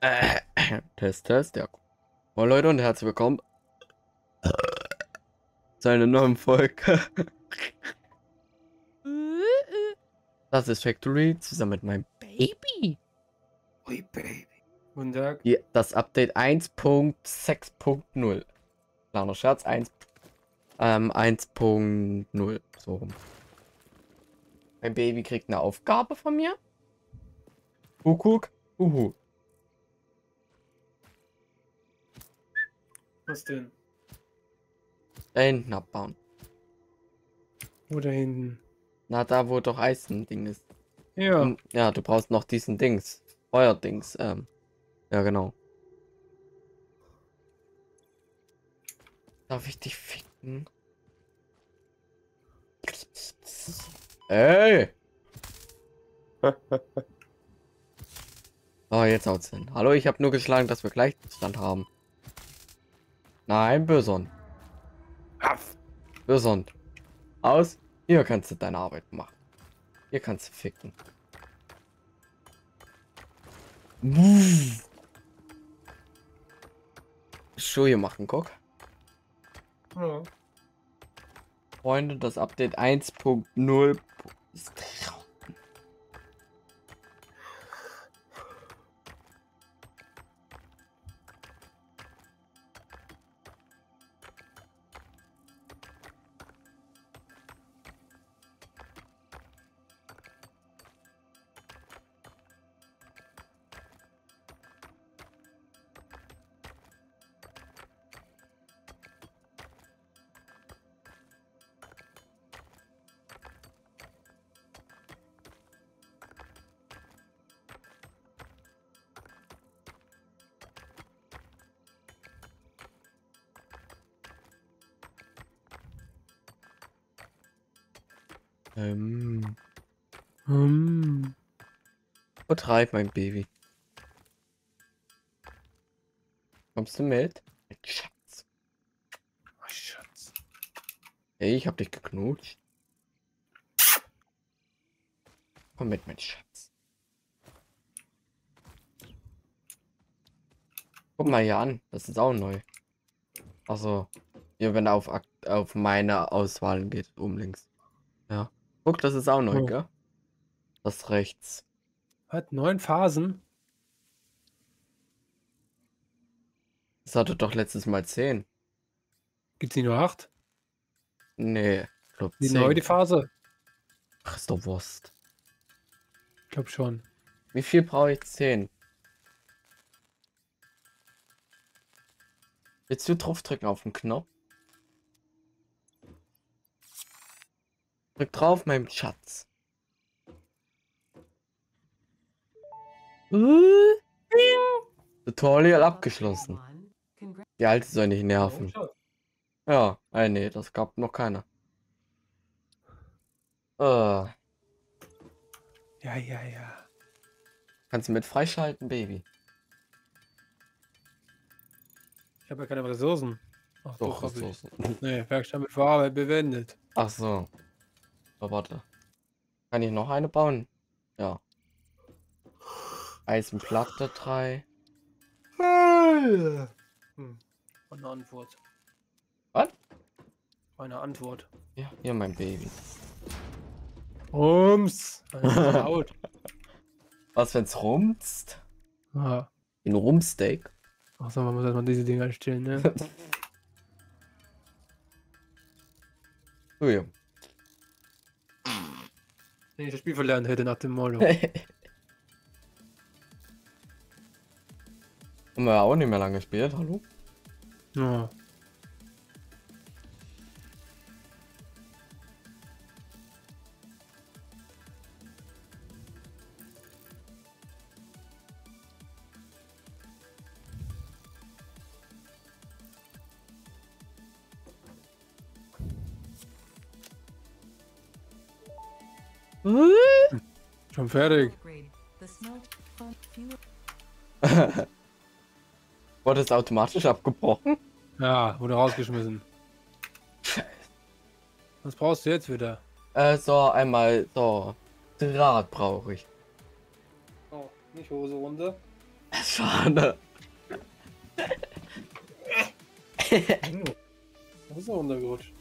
Äh, Test, Test, ja. Moin Leute und herzlich willkommen zu einer neuen Folge. Das ist Factory zusammen mit meinem Baby. Ui, Baby. Guten Tag. Hier, das Update 1.6.0. Kleiner Scherz, 1, ähm, 1.0. So rum. Mein Baby kriegt eine Aufgabe von mir. Kuckuck, uhu. Was denn? Da hinten abbauen. Wo da hinten? Na, da wo doch Eis ein Ding ist. Ja. Und, ja, du brauchst noch diesen Dings. Feuerdings. Ähm. Ja, genau. Darf ich dich ficken? Ey! oh, jetzt haut's hin. Hallo, ich habe nur geschlagen, dass wir Gleichstand haben. Nein, Böson. Aff. Böson. Aus. Hier kannst du deine Arbeit machen. Hier kannst du ficken. Schuhe machen, guck. Ja. Freunde, das Update 1.0 betreib mein Baby. Kommst du mit? Schatz. Oh, Schatz. Hey, ich hab dich geknutscht. Komm mit, mein Schatz. Guck mal hier an, das ist auch neu. Also, hier, wenn er auf, auf meine Auswahlen geht, oben links. Ja. Guck, das ist auch neu, Oh. gell? Das rechts. Hat neun Phasen. Das hatte doch letztes Mal 10. Gibt's die nur acht? Nee, ich glaub Die 10. neue Phase? Ach, ist doch Wurst. Ich glaube schon. Wie viel brauche ich? 10. Willst du draufdrücken auf den Knopf? Drück drauf, mein Schatz. Tutorial abgeschlossen. Die alte soll nicht nerven. Ja, äh, nee, das gab noch keiner. Äh, Ja, ja, ja. kannst du mit freischalten, Baby? Ich habe ja keine Ressourcen. Ach Doch, ich. Ressourcen. Nee, Werkstatt mit Vorarbeit beendet. Ach so. Oh, warte. Kann ich noch eine bauen? Ja. Eisenplatte 3. Hm. Eine Antwort. Was? Eine Antwort. Ja, hier mein Baby. Rums. Was, wenn's rumst? Aha. In Rumsteak? Ach so, man muss erstmal diese Dinger stellen, ne? Ja. Wenn ich das Spiel verlernt hätte nach dem Molo. Haben wir ja auch nicht mehr lange gespielt, hallo? Ja. Schon fertig. Wurde es automatisch abgebrochen? Ja, wurde rausgeschmissen. Was brauchst du jetzt wieder? Äh, so, einmal, so. Draht brauche ich. Oh, nicht Hose runter. Schade. Was ist da runtergerutscht?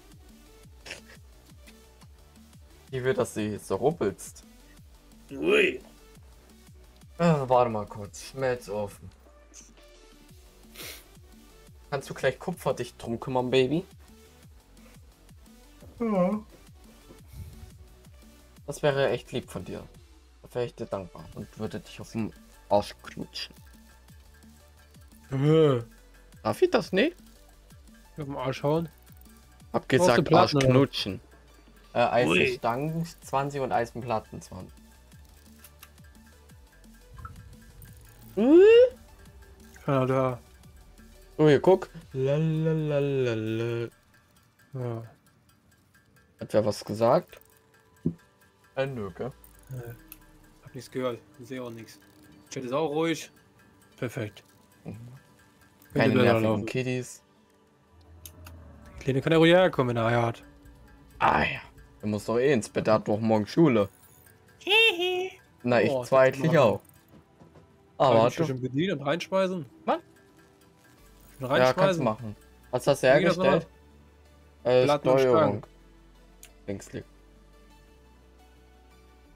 Wie wird das sie so ruppelst? Ui. Äh, warte mal kurz. Schmelzofen. Kannst du gleich Kupfer dich drum kümmern, Baby? Ja. Das wäre echt lieb von dir. Da wäre ich dir dankbar und würde dich auf den Arsch knutschen. Äh, Darf ich das nicht? Auf den Arsch hauen. Hab gesagt, Platten, Arsch knutschen. Äh. Eisenstangen 20 und Eisenplatten 20. Ja, da. Oh, hier guck. Lalalala. Ja. Hat wer was gesagt? Äh, nö, gell? Hab nichts gehört. Sehe auch nichts. Chat ist auch ruhig. Perfekt. Keine Könnte besser nervigen. Kiddies. Die Kleine kann ja ruhig herkommen, wenn er Eier hat. Ah ja. Du musst doch eh ins Bett, der hat doch morgen Schule. Na, ich Oh, zwar eigentlich auch. Aber du, schon bedienen und reinschmeißen? Was? Ja, kannst machen. Was hast du hergestellt? Äh, Steuerung. Linksklick.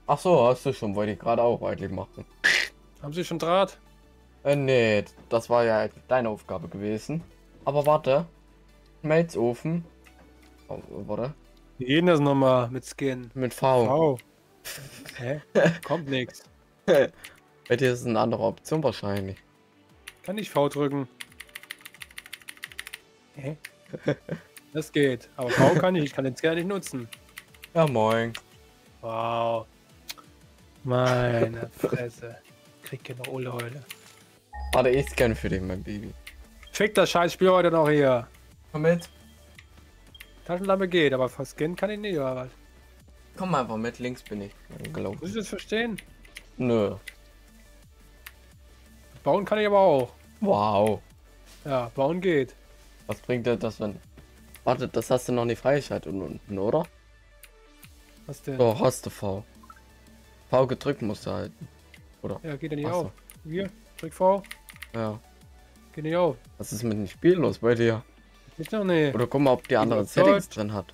Ach so, hast du schon, wollte ich gerade auch eigentlich machen. Haben Sie schon Draht? Äh, nee, das war ja deine Aufgabe gewesen. Aber warte. Schmelzofen. Oh, warte. Wie geht denn das nochmal mit Skin? Mit V. Wow. Hä? Kommt nix. Bei dir ist es eine andere Option wahrscheinlich. Kann ich V drücken? Das geht. Aber V kann ich. Ich kann den Scan nicht nutzen. Ja, moin. Wow. Meine Fresse. Krieg hier noch Ole heute. Warte, ich scanne für dich, mein Baby. Fick das Scheißspiel heute noch hier. Komm mit. Taschenlampe geht, aber verscannen kann ich nicht, oder was? Komm einfach mit, links bin ich gelaufen. Muss ich das verstehen? Nö. Bauen kann ich aber auch. Wow. Ja, bauen geht. Was bringt dir das, wenn... Warte, das hast du noch nicht freigeschaltet unten, oder? Was denn? So, hast du V. V gedrückt musst du halten. Ja, geht ja nicht Ach so. auf. Hier, drück V. Ja. Geht nicht auf. Was ist mit dem Spiel los bei dir? Ich noch nicht. Oder guck mal, ob die andere überzeugt. Settings drin hat.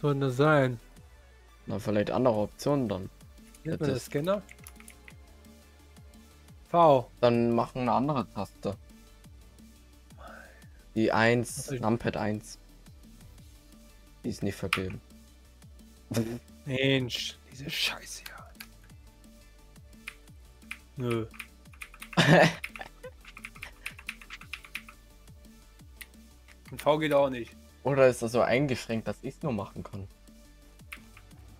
Soll denn das sein? Na, vielleicht andere Optionen dann. Das ist der ist- Scanner. V. Dann machen eine andere Taste. Die 1, Was- Numpad 1. Die ist nicht vergeben. Mensch, diese Scheiße hier. Nö. Und V geht auch nicht. Oder ist das so eingeschränkt, dass ich es nur machen kann?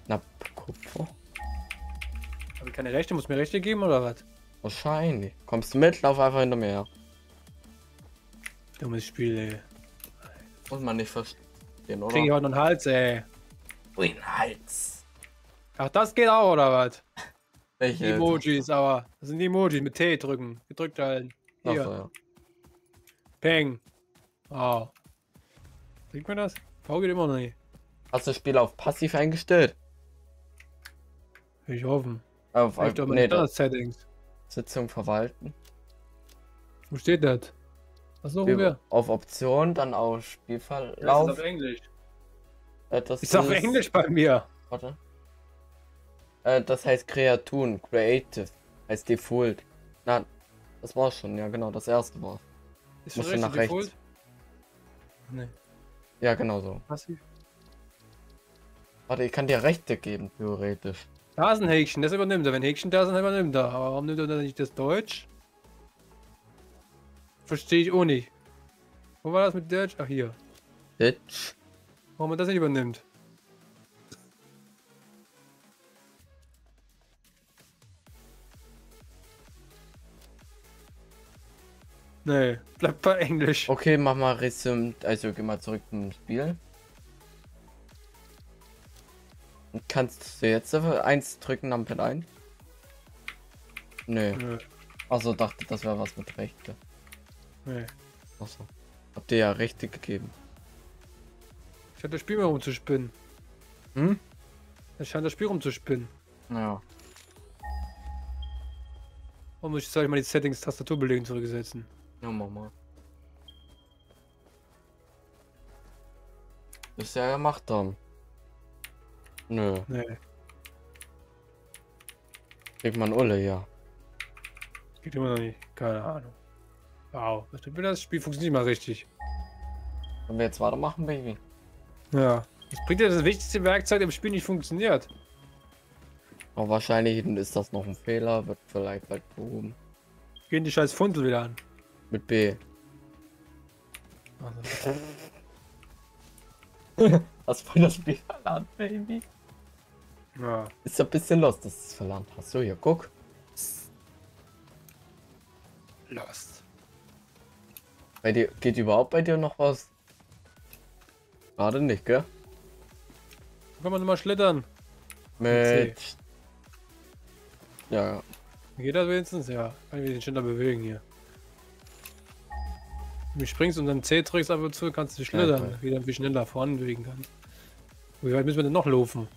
Na, Kupfer? Habe ich keine Rechte? Muss mir Rechte geben oder was? Wahrscheinlich. Kommst du mit? Lauf einfach hinter mir her. Dummes Spiel, ey. Muss man nicht verstehen, oder? Krieg ich heute noch einen Hals, ey. Ui, den Hals. Ach, das geht auch, oder was? Welche? Emojis, aber. Das sind die Emojis mit T drücken. Gedrückt halten. Ach Hier. so, ja. Peng. Oh. Sieht man das? V geht immer noch nicht. Hast du das Spiel auf passiv eingestellt? Ich hoffen. Auf, auf nee, das Settings. Sitzung verwalten. Wo steht das? Was suchen wir? auf Option, dann auf Ja, das Spielverlauf. ist auf Englisch. Äh, das Ist auf Englisch bei mir. Warte. Äh, das heißt Kreaturen, Creative, heißt Default. Na, das war's schon, ja genau, das erste war. Ist Musst schon nach Default? rechts. Nee. Ja, genau so. Passiv. Warte, ich kann dir Rechte geben, theoretisch. Da ist ein Häkchen, das übernimmt er. Wenn Häkchen da ist, dann übernimmt er. Aber warum nimmt er dann nicht das Deutsch? Verstehe ich auch nicht. Wo war das mit Deutsch? Ach, hier. Ditch. Warum er das nicht übernimmt? Nee, bleibt bei Englisch. Okay, mach mal Resume, also geh mal zurück zum Spiel. Kannst du jetzt eins drücken am Pad ein? Nö. Nö, Achso, dachte, das wäre was mit Rechte. nee. Achso. Habt ihr ja Rechte gegeben. Ich hatte das Spiel mal rumzuspinnen. Hm? Das scheint das Spiel rumzuspinnen. Ja. Warum muss ich jetzt mal die Settings Tastaturbelegen zurücksetzen? Ja, mach mal. Ist ja gemacht dann. Nö, Nee, kriegt man Ulle, ja. geht immer noch nicht. Keine Ahnung. Wow, das Spiel funktioniert nicht mal richtig. Können wir jetzt weitermachen, Baby? Ja. Das bringt ja das wichtigste Werkzeug im Spiel nicht funktioniert. Aber wahrscheinlich ist das noch ein Fehler, wird vielleicht bald behoben. Gehen die scheiß Fundel wieder an. Mit B. Also, Was für das Spiel verlernt, Baby? Ja. Ist ja ein bisschen los, dass du es verlernt hast. So, hier, guck. Lost. Bei dir, geht überhaupt bei dir noch was? Gerade nicht, gell? Kann man mal schlittern? Mit. Ja, Geht das wenigstens? Ja. Kann ich mich schneller bewegen hier. Wenn du springst und dann C drückst ab und zu, kannst du schlittern. Ja, Wieder wie schneller voran bewegen kannst. Wie weit müssen wir denn noch laufen?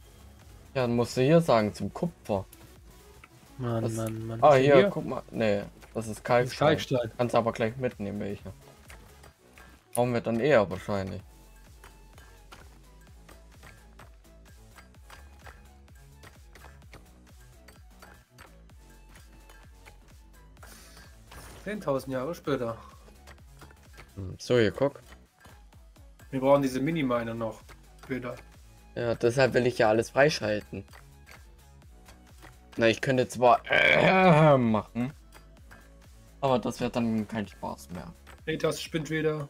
Ja, dann musst du hier sagen, zum Kupfer. Mann, Was? Mann, Mann. Ah, Ist hier, guck mal. Nee, das ist Das ist Kalkstein. Kalkstein. Kannst aber gleich mitnehmen, welche. Brauchen wir dann eher wahrscheinlich. Zehntausend Jahre später. Hm, So, hier, guck. Wir brauchen diese Miniminer noch. Später. Ja, deshalb will ich ja alles freischalten. Na, ich könnte zwar äh, machen, aber das wird dann kein Spaß mehr. Die Taste spinnt wieder.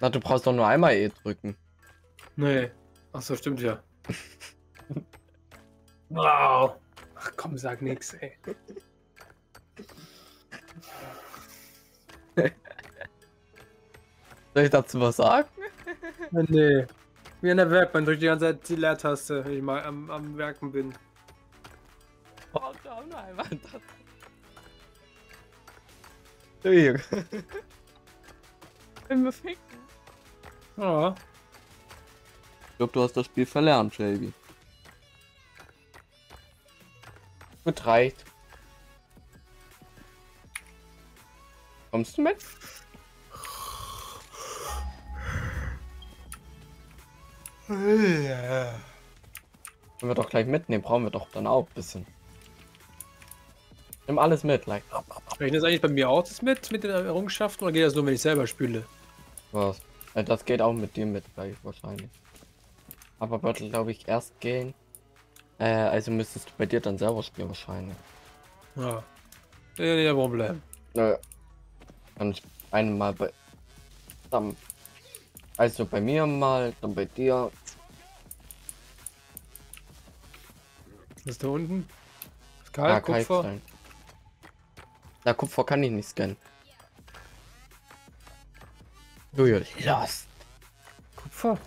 Na, du brauchst doch nur einmal E drücken. Nee. Ach so, stimmt ja. wow. Ach komm, sag nix, ey. Soll ich dazu was sagen? Nee. Wie an der Werkbank durch die ganze Zeit die Leertaste, wenn ich mal am, am Werken bin. Oh, da nur einmal das. Hier. Wenn wir ficken. Ja. Ich glaube, du hast das Spiel verlernt, Shelby. Gut, reicht. Kommst du mit? Können wir doch gleich mitnehmen, brauchen wir doch dann auch ein bisschen. Nimm alles mit, like. Rechnet das eigentlich bei mir auch das mit, mit den Errungenschaften, oder geht das nur, wenn ich selber spiele? Was? Das geht auch mit dir mit gleich wahrscheinlich. Aber wird glaube ich erst gehen. Äh, also müsstest du bei dir dann selber spielen wahrscheinlich. Ja. Ja, ja, Problem. Nö. Kann ich einmal bei. Dann. Also bei mir mal, dann bei dir. Was ist da unten? Ja, Skal, Kupfer? Kalkstein. Na, Kupfer kann ich nicht scannen. Julius. Lost. Kupfer?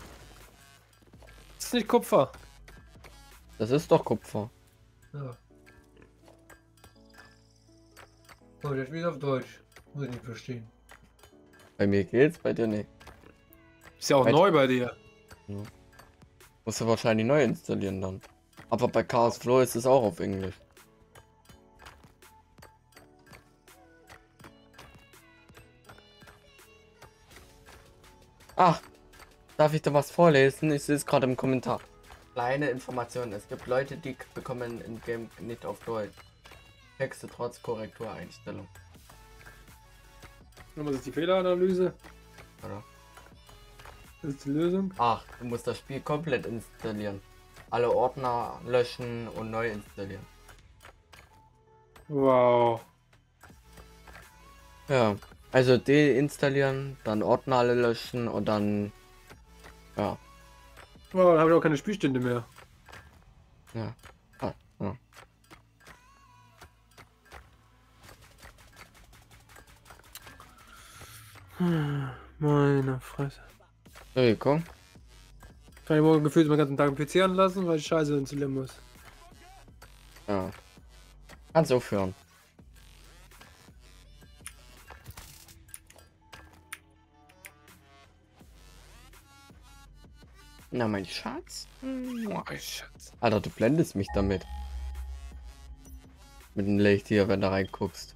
Das ist nicht Kupfer. Das ist doch Kupfer. Ja. Oh, der spielt auf Deutsch. Muss ich nicht verstehen. Bei mir geht's, bei dir nicht. Ist ja auch Weit- neu bei dir. Musst du wahrscheinlich neu installieren dann. Aber bei Chaos Flow ist es auch auf Englisch. Ah, darf ich da was vorlesen? Ich sehe es gerade im Kommentar. Kleine Information. Es gibt Leute, die bekommen in Game nicht auf Deutsch. Texte trotz Korrektureinstellung. Was ist die Fehleranalyse? Oder? Das ist die Lösung. Ach, du musst das Spiel komplett installieren. Alle Ordner löschen und neu installieren. Wow. Ja, also deinstallieren, dann Ordner alle löschen und dann. Ja, Wow, dann habe ich auch keine Spielstände mehr. ja. Ah, ja. Meine Fresse. So, hier, komm. Kann ich morgen gefühlt meinen ganzen Tag am PC anlassen, weil ich Scheiße installieren muss. Ja. Kannst aufhören. Na, mein Schatz. Oh, Schatz. Alter, du blendest mich damit. Mit dem Licht hier, wenn du reinguckst.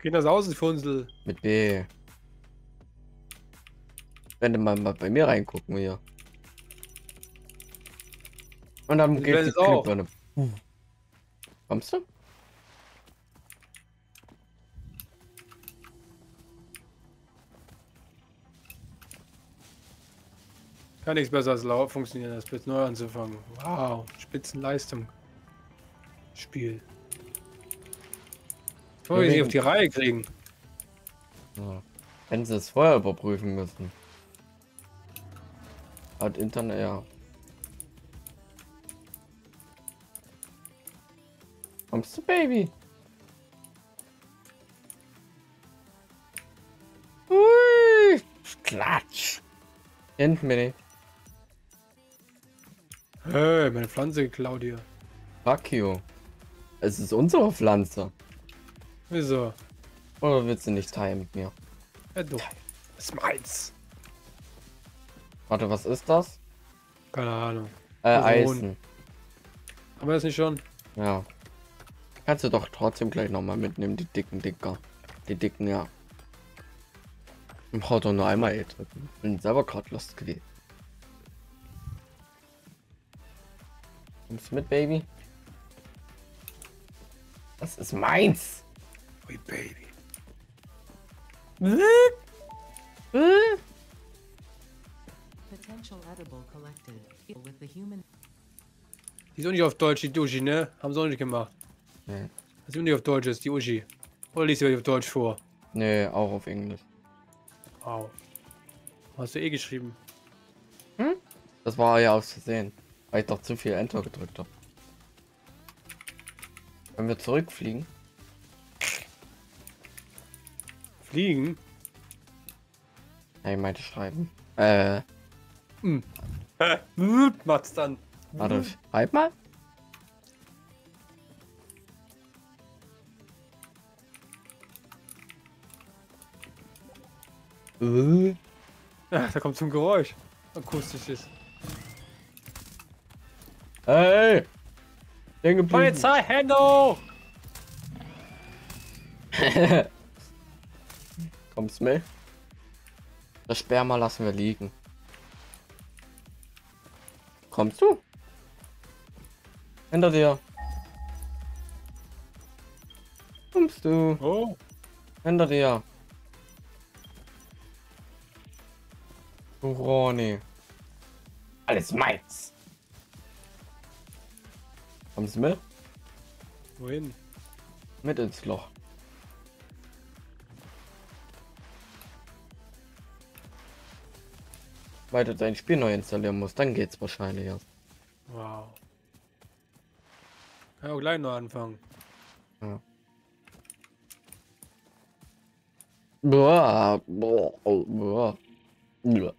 Geht das aus, Funsel? Mit B. Wenn du mal, mal bei mir reingucken hier. Und dann Ich geht die. Glühbirne. Kommst du? Kann nichts besser als laut funktionieren, als jetzt neu anzufangen. Wow, Spitzenleistung. Spiel. Oh, ich nicht auf die Reihe kriegen. Ja. Hätten sie es vorher überprüfen müssen. Hat Internet, ja. Kommst du, Baby? Ui, Klatsch. Hinten bin ich. Hey, meine Pflanze geklaut hier. Fuck you. Es ist unsere Pflanze. Wieso? Oder willst du nicht teilen mit mir? Ja, du. Das ist meins. Warte, was ist das? Keine Ahnung. Äh. Eisen. Haben wir das nicht schon? Ja. Kannst du doch trotzdem gleich nochmal mitnehmen, die dicken Dicker. Die dicken, ja. Ich brauch doch nur einmal E drücken. Bin selber gerade lost gewesen. Kommst du mit, Baby? Das ist meins. Ui, Baby. Die ist auch nicht auf Deutsch, die Uschi, ne? Haben sie auch nicht gemacht. Nee. Das ist auch nicht auf Deutsch ist, die Uschi. Oder liest die auf Deutsch vor? Nee, auch auf Englisch. Wow. Hast du eh geschrieben. Das war ja aus Versehen. Weil ich doch zu viel Enter gedrückt habe. Wenn wir zurückfliegen. Fliegen? Nein, ich meinte schreiben. Äh, Macht's dann. warte, schreib mal. Äh, da kommt zum Geräusch. Akustisches. Hey! Geblieben. Polizei, Hände hoch! Kommst mit? Das Sperma lassen wir liegen. Kommst du? Hinter dir. Kommst du? Oh. Hinter dir. Du Ronny. Alles meins. Kommst du mit? Wohin? Mit ins Loch. Weil du dein Spiel neu installieren musst, dann geht's wahrscheinlich erst. Wow. Kann auch gleich noch anfangen. Boah, boah, oh, boah. Ja.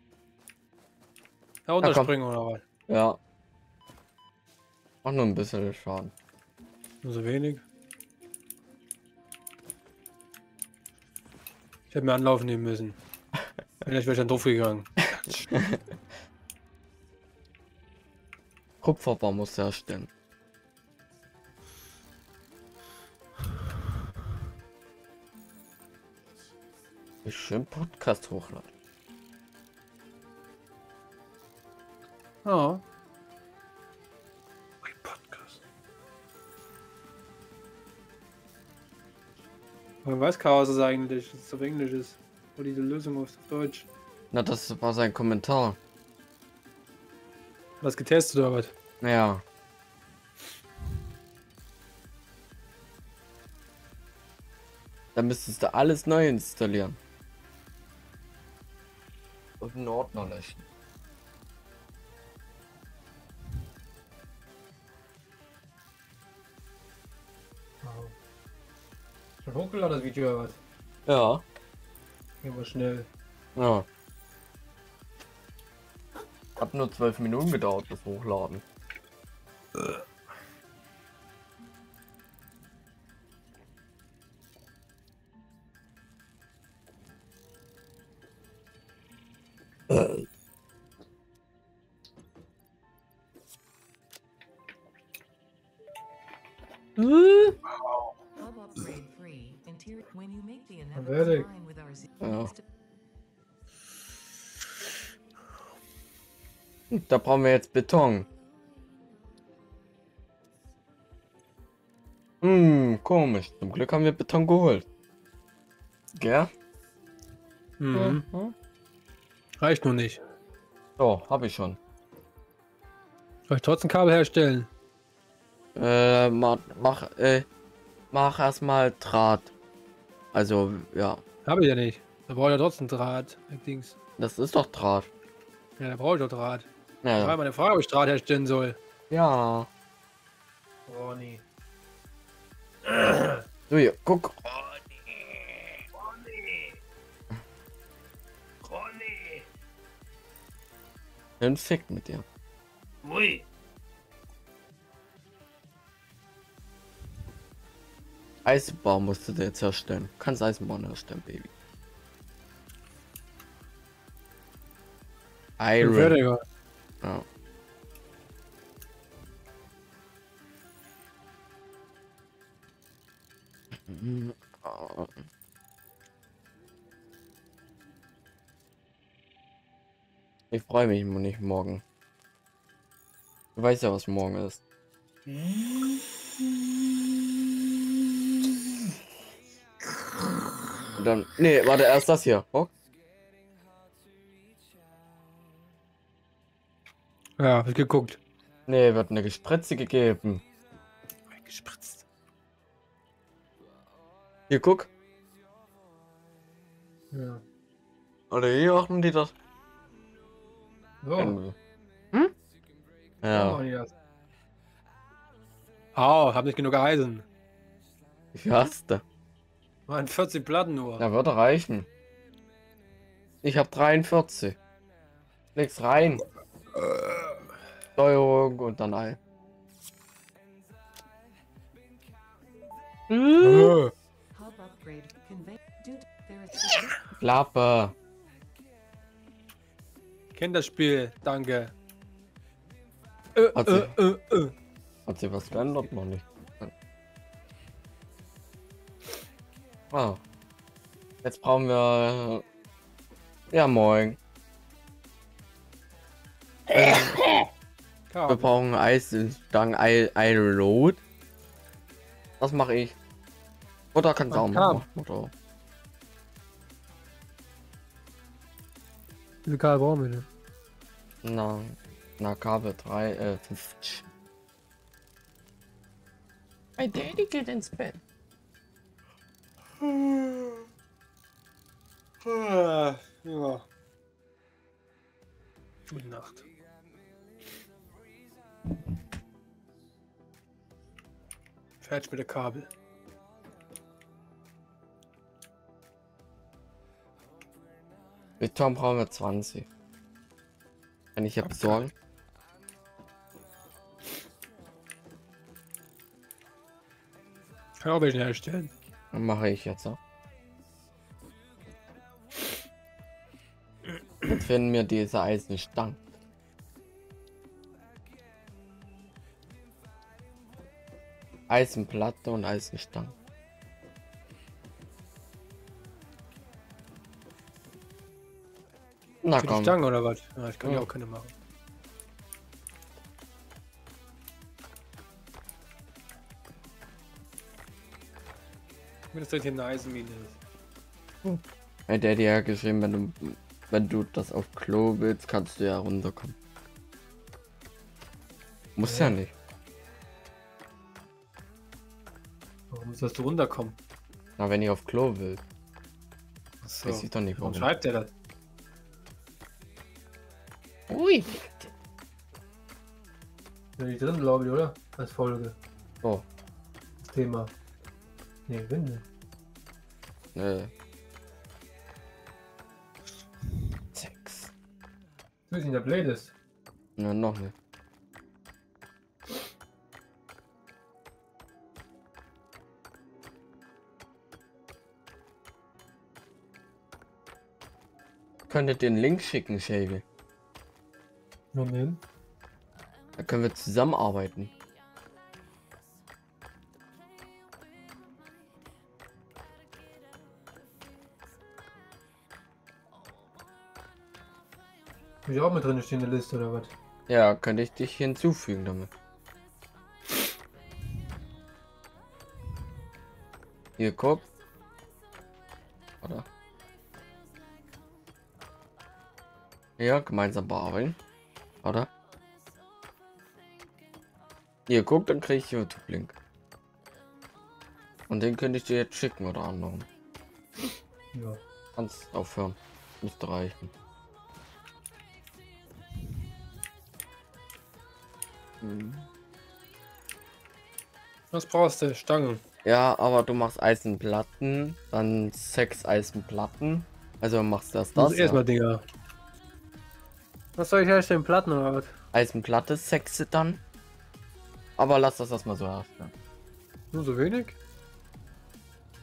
Da runterspringen oder was? Ja. Mach nur ein bisschen Schaden. Nur so wenig. Ich hätte mir Anlauf nehmen müssen. Vielleicht wäre ich dann drauf gegangen. Kupferbar muss herstellen. Wie schön Podcast hochladen. Ja. Podcast. Man weiß Chaos ist eigentlich, dass es auf Englisch ist. Wo diese Lösung auf Deutsch. Na, das war sein Kommentar. Was getestet oder was? Ja. Dann müsstest du alles neu installieren. Und einen Ordner löschen. Schon hochgeladen das Video oder was? Ja. Gehen wir schnell. Ja. Hat nur zwölf Minuten gedauert, das Hochladen. Hub Da brauchen wir jetzt Beton. Hm, komisch. Zum Glück haben wir Beton geholt. Gell? Mhm. Reicht nur nicht. So, habe ich schon. Soll ich trotzdem Kabel herstellen? Äh, mach, mach, äh, mach erstmal Draht. Also, ja, Habe ich ja nicht. Da brauche ich ja trotzdem Draht. Dings. das ist doch Draht. Ja, da brauche ich doch Draht. Ja. Ja, war meine Frage, ob ich Draht herstellen soll. ja. Ronny. So, hier, guck. Ronny. Den Fick mit dir. Ui. Eisenbahn musst du dir jetzt herstellen. Du kannst Eisenbahn herstellen, Baby. Iron. Ja. Ich freue mich nicht morgen. Du weißt ja, was morgen ist. Und dann. Nee, warte, erst das hier. Oh. Ja, hab ich geguckt. Nee, wird eine Gespritze gegeben. Gespritzt. Hier, guck. Ja. Oder hier machen die das. So. Hm? Ja, das. Au, hab nicht genug Eisen. ich hasse. Waren 40 Platten nur. Da würde reichen. Ich habe 43. Nix rein. Steuerung und dann ein. Äh. specific Klappe. Kennt das Spiel, danke. Äh, Hat äh, äh, äh. Hat sich was geändert? Noch nicht. Ah. Jetzt brauchen wir. äh, Ja, moin. Wir Kabel. brauchen Eisenstangen, Ei- Iron Load. Das mache ich. Oder kannst du auch Ach, machen. Oder. Wie viel Kabel brauchen wir denn? Na, na, Kabel 3, äh, 50. Mein Daddy geht ins Bett. Ja. Gute Nacht. Fertig mit der Kabel. Beton brauchen wir 20. Kann ich ja besorgen. Kann auch welchen herstellen. Dann mache ich jetzt auch. Jetzt finden wir diese Eisenstangen. Eisenplatte und Eisenstangen. Na Für die komm. Stangen oder was? Ja, ich kann ja auch keine machen. Wenn das hier eine Eisenmine ist. Hey, der hat ja geschrieben, wenn du, wenn du das auf Klo willst, kannst du ja runterkommen. Muss ja, Ja. nicht. Warum sollst du runterkommen? Na, wenn ich auf Klo will. Achso. Weiß ich doch nicht, Warum warum. schreibt der das? Ui. Ja, nicht drin, glaube ich, oder? Als Folge. Oh, Das Thema. Nee, Winde. ne. Sechs. Du bist in der Playlist. Na, noch nicht. könnte den Link schicken, Shave. Moment. Da können wir zusammenarbeiten. Bin ich auch mit drin stehen in der Liste oder was? Ja, könnte ich dich hinzufügen damit. Hier guckt. Ja, gemeinsam bearbeiten. Oder? Hier, guck, dann krieg ich YouTube-Link. Und den könnte ich dir jetzt schicken oder anderen. Ja. Kannst aufhören. Müsste reichen. Hm. Was brauchst du? Stangen. Ja, aber du machst Eisenplatten, dann sechs Eisenplatten. Also machst das Das das. erstmal Ja. Dinger. Was soll ich herstellen? Platten oder was? Eisenplatte sechs dann. Aber lass das erstmal so herstellen. Nur so wenig?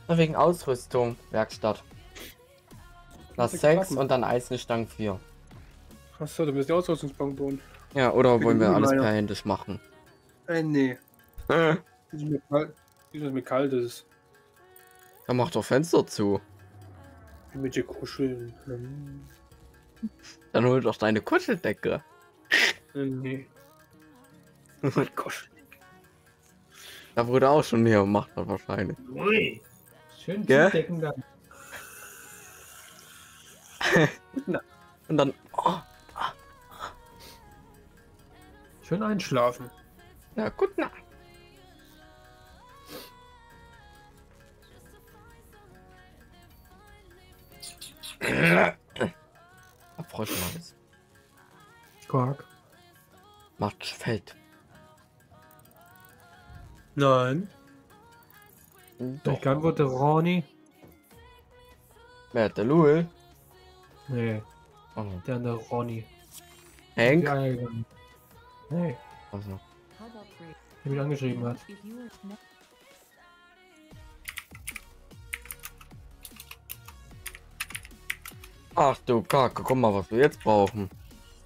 Na, Wegen Ausrüstung, Werkstatt. Sechs Platten. und dann Eisenstangen vier. Achso, du musst die Ausrüstungsbank bauen. Ja, oder wollen wir alles per händisch machen? Äh, nee. Äh, Die ist mir kalt. Die ist mir kalt ist. Dann mach doch Fenster zu. Mit dir kuscheln. Hm. Dann hol doch deine Kuscheldecke. Äh, nee. kuscheln. Da wurde auch schon hier gemacht, wahrscheinlich. Ui. Schön Gell? zudecken dann. Und dann. Oh, Schön einschlafen. ja, gut, na. Abfroschen alles. Quark. Macht fällt. Nein. Ich kann wurde Ronny. Wer hat der Louis? Nee, Oh, der andere Ronny. Hank? Nee, Also. Der mich angeschrieben hat. Ach du Kacke, guck mal, was wir jetzt brauchen.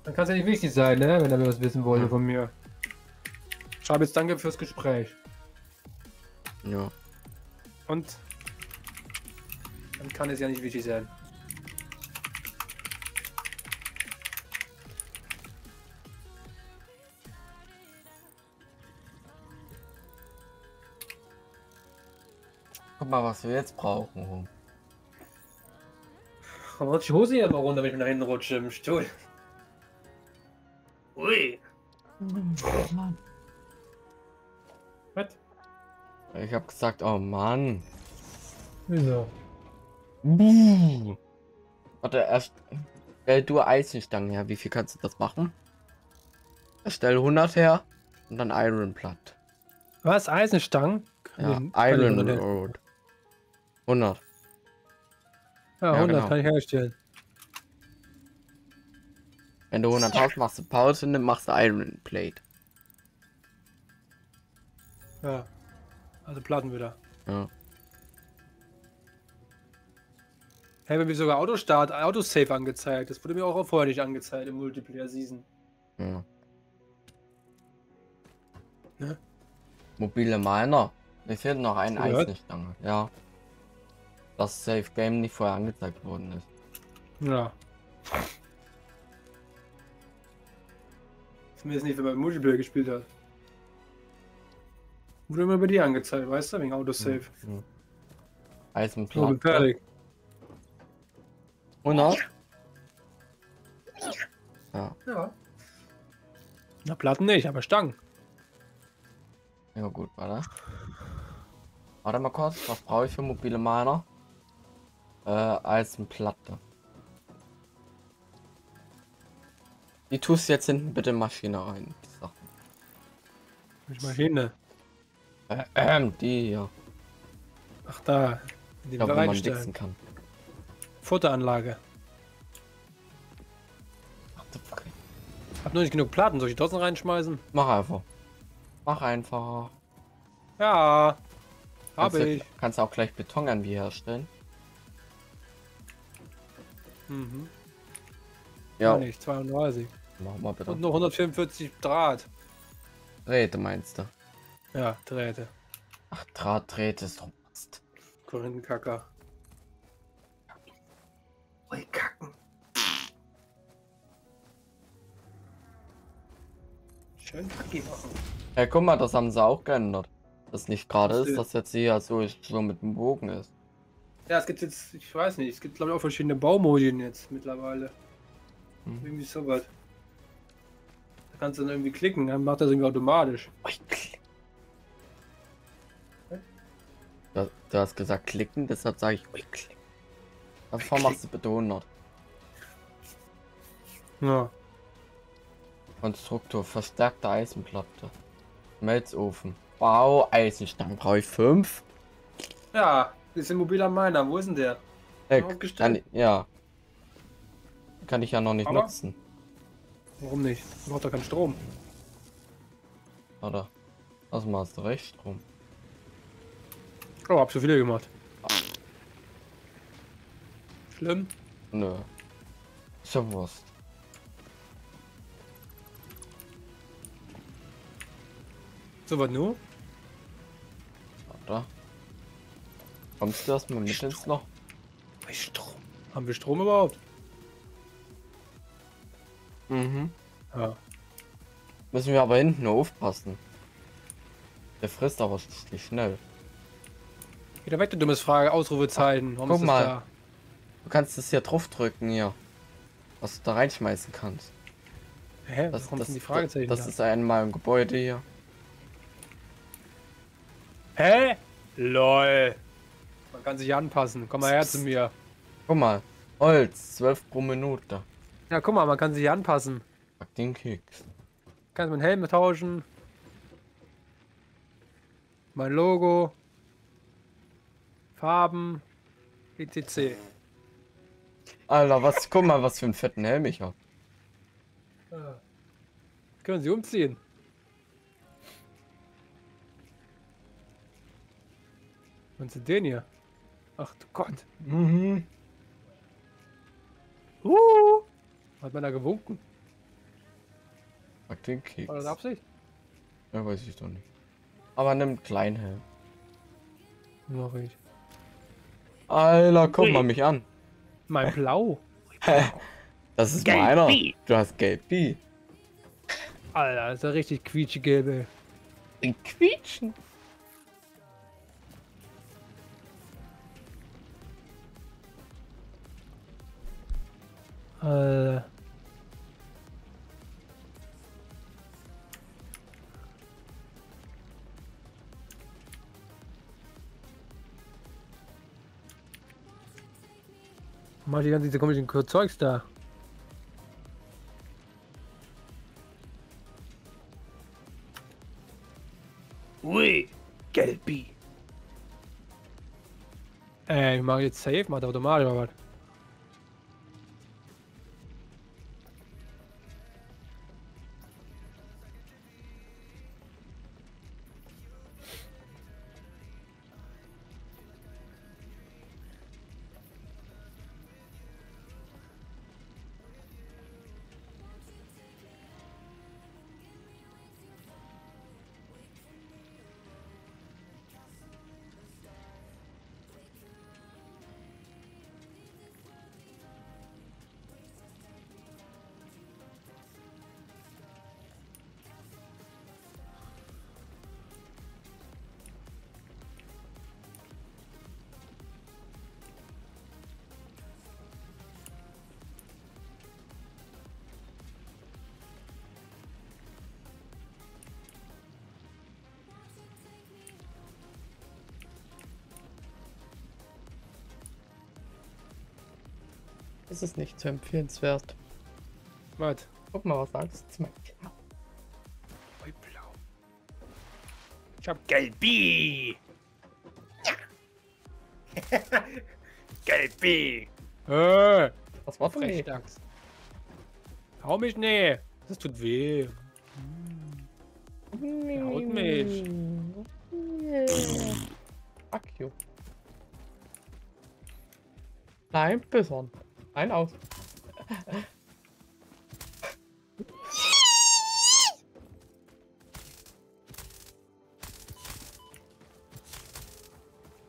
Dann kann es ja nicht wichtig sein, ne? Wenn er was wissen wollte Ja. von mir. Jetzt danke fürs Gespräch. Ja. Und? Dann kann es ja nicht wichtig sein. Guck mal, was wir jetzt brauchen. Warum rutscht die Hose hier immer runter, wenn ich nach hinten rutsche im Stuhl? Ui. Was? Ich hab gesagt, oh Mann. Wieso? Buh. Warte, erst. Stell du Eisenstangen her. Wie viel kannst du das machen? Stell 100 her und dann Iron Platt. Was? Eisenstangen? Ja, Iron 100 Road. 100. Ja, Ja, 100 genau. kann ich herstellen. Wenn du 100 hast, machst du Pause und dann machst du Iron Plate. Ja. Also Platten wieder. Ja. Hey, mir wird sogar Autostart, Autosave angezeigt. Das wurde mir auch vorher nicht angezeigt im Multiplayer Season. ja. Ne? Mobile Miner. Mir fehlt noch ein? Eisenstange. Ja. Das Safe Game nicht vorher angezeigt worden ist. Ja. Zumindest nicht, wenn man im Multiplayer gespielt hat. Wurde immer bei dir angezeigt, weißt du, wegen Autosave. So, Eisenplatte. bin fertig. 100? Ja. Ja. Na, Platten nicht, aber Stangen. Ja gut, warte. Warte mal kurz, was brauche ich für mobile Miner? Äh, Eisenplatte. Die tust du jetzt hinten bitte in Maschine rein. Die Sachen. Ich Maschine. Äh, ähm, die hier. Ach da. In den Da, wo man Bereich wichsen stellen. kann. Futteranlage. Ach, du Fuck. Hab nur nicht genug Platten, soll ich draußen reinschmeißen? Mach einfach. Mach einfach. Ja. Kannst Habe du- ich. Kannst du auch gleich Beton an wie herstellen. Mhm. Ja. Nicht, 32. mach mal bitte. Und nur 144 Draht. Drähte meinst du? Ja, Drähte. Ach, Drahtdrähte ist doch Mist. Korinthenkacker. Ui, kacken. Schön Kacki machen. Ja, guck mal, das haben sie auch geändert. Das nicht gerade ist, dass jetzt hier so, so mit dem Bogen ist. Ja, es gibt jetzt, ich weiß nicht, es gibt glaube ich auch verschiedene Baumodien jetzt mittlerweile. Hm. Irgendwie sowas. Da kannst du dann irgendwie klicken, dann macht das irgendwie automatisch. Klick. Du, du hast gesagt klicken, deshalb sage ich ui, klick. Davor machst du bitte 100. Ja. Konstruktor, verstärkte Eisenplatte. Schmelzofen. Bau, Eisenstangen. Brauche ich 5? Ja, das ist ein mobiler Miner, wo ist denn der? Aufgestellt. kann, ja. Kann ich ja noch nicht Aber- nutzen. Warum nicht? Braucht doch keinen Strom. Oder? Also mal hast du recht drum. Oh, hab schon viele gemacht. Schlimm. Nö. Ist ja Wurst. So was nur? Oder? Kommst du erstmal mit ins Loch? Bei Strom. Haben wir Strom überhaupt? Mhm. Ja. Müssen wir aber hinten nur aufpassen. Der frisst aber richtig schnell. Wieder weg, du dummes Frage. Ausrufezeichen. Warum Guck ist das mal. da? Du kannst es hier drauf drücken hier. Was du da reinschmeißen kannst. Hä? Das, Warum das, sind die Fragezeichen das da? ist einmal ein Gebäude hier. Hä? LOL. Kann sich anpassen. Komm mal her zu mir. Guck mal. Holz, 12 pro Minute. Ja, guck mal, man kann sich anpassen. Pack den Keks. Kannst meinen Helm tauschen. Mein Logo. Farben. etc. Alter, was, guck mal, was für einen fetten Helm ich hab. Können Sie umziehen? Und Sie den hier? Ach du Gott. Mhm. Uh, hat man da gewunken? Pack den Keks. War das Absicht? Ja, weiß ich doch nicht. Aber nimm kleinen Helm. Mach ich. Alter, guck mal mich an. Mein Blau. Das ist meiner. Du hast gelb wie. Alter, das ist ja richtig quietschgelb, ey. In Quietschen. Alter. Mach die ganze diese komischen Zeugs da. Ui, Gelbi. Äh, ich mach jetzt safe, macht automatisch aber was. Das ist nicht so empfehlenswert. Was? Guck mal, was sagst du zu meinem Ui, blau. Ich hab Gelbi. Gelbi. Äh, Was war frech? Frechdachs. Hau mich nee. Das tut weh. Er haut mich. Fuck you. Nein, bisschen. Ein aus.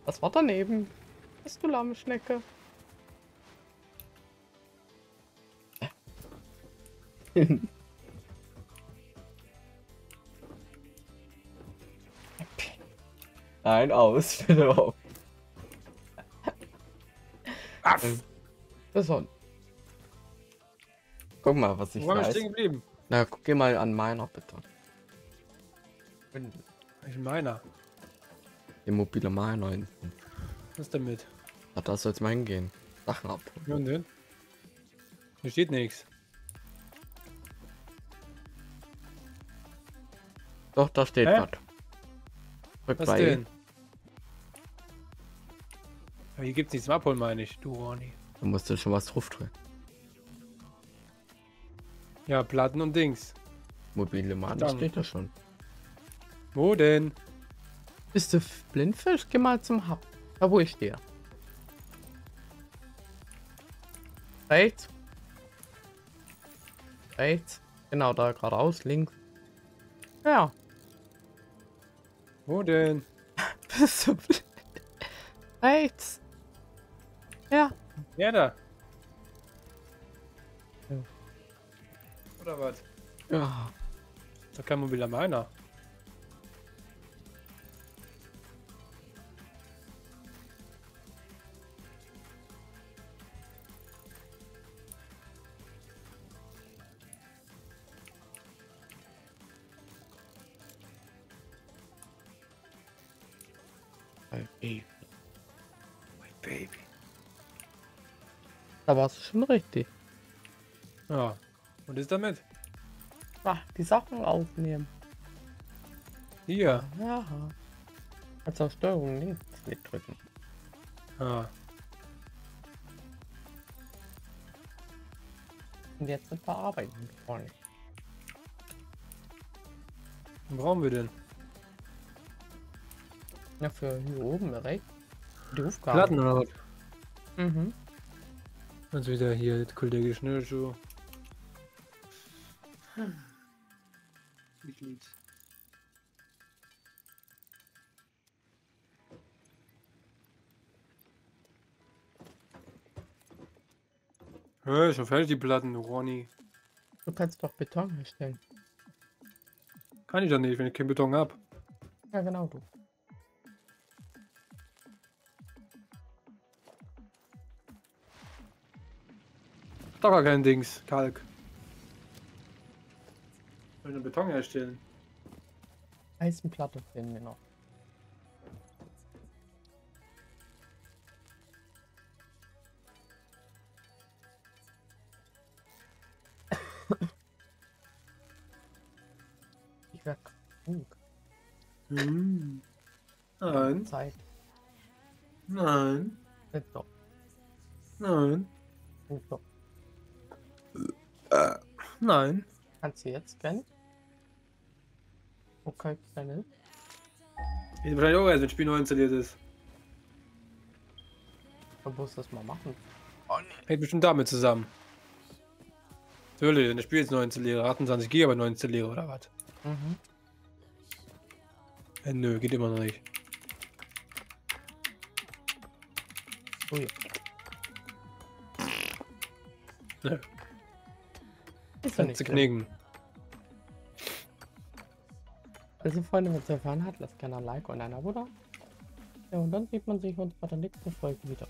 Was war daneben? Bist du lahme Schnecke? Ein aus, bitte auf. Das war. Guck mal, was ich Wo weiß. stehen geblieben? Na, guck geh mal an meiner bitte. Ich meiner. Die mobile Miner hinten. Was damit? Ach, da soll's mal hingehen. Sachen abholen. Ja, und denn? Hier steht nichts. Doch, da steht was. Drück Was bei denn? Aber hier gibt's nichts zum Abholen, meine ich. Du, Ronny. Da musst du schon was drauf drücken. Ja, Platten und Dings. Mobile Miner Dann. steht da schon. Wo denn? Bist du Blindfisch? Geh mal zum Hub. Da wo ich stehe. Rechts. Rechts. Genau, da geradeaus, links. Ja. Wo denn? Bist du blind? Rechts. Ja. Ja, da. Ja. Oder was? Ja. Ist doch kein mobiler Miner. Okay. My baby. Da warst du schon richtig. Ja. Und ist damit? Ah, die Sachen aufnehmen. Hier. Ja. Kannst auf Steuerung links drücken. Ah. Und jetzt sind wir arbeiten. Freunde. Was brauchen wir denn? Ja, für hier oben rechts. Die Aufgabe. Platten oder was? Mhm. Und wieder hier der Kollege Schnürschuh. Mitglied. Hör, schon fertig die Platten, Ronny. Du kannst doch Beton herstellen. Kann ich doch nicht, wenn ich keinen Beton hab. Ja, genau du. Doch gar kein Dings, Kalk. Ich einen Beton herstellen? Eisenplatte fehlen mir noch. Ich werde krank. Hm. Nein, Zeit. nein, Nicht doch. nein, Nicht doch. Nein. Kannst du jetzt scannen? Okay, scannen. Geht wahrscheinlich auch erst, wenn das Spiel neu installiert ist. Du musst das mal machen. Hängt bestimmt damit zusammen. Natürlich, wenn das Spiel jetzt neu installiere, 28 GB neu installiere oder was? Mhm. Äh, nö, geht immer noch nicht. Ui. Nö, Ist ja nicht schlimm. knicken. Also Freunde, wenn es gefallen hat, lasst gerne ein Like und ein Abo da. Ja, und dann sieht man sich uns bei der nächsten Folge wieder.